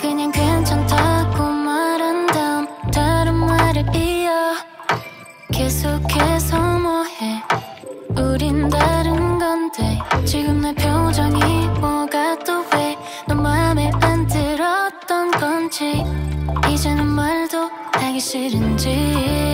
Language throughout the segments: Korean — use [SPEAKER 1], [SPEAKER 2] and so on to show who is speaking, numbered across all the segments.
[SPEAKER 1] 그냥 괜찮다고 말한 다음 다른 말을 이어 계속해서 뭐해? 우린 다른 건데 지금 내 표정이 뭐가 또 왜 너 마음에 안 들었던 건지 이제는 말도 하기
[SPEAKER 2] 싫은지.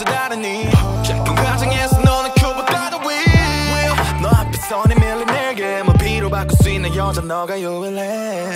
[SPEAKER 2] 없어 다르니 작은 과정에서 너는 그보다도 위너 앞에 선이 밀린 내게 뭐 비로 바꿀 수 있는 여자 너가 유일해